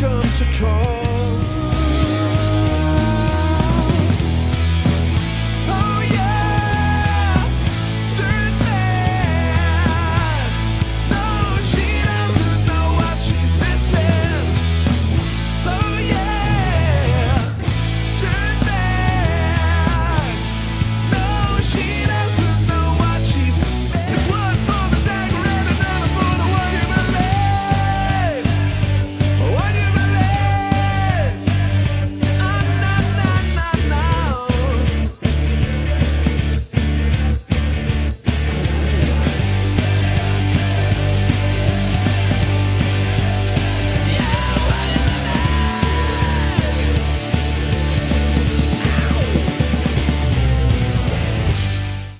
come to call.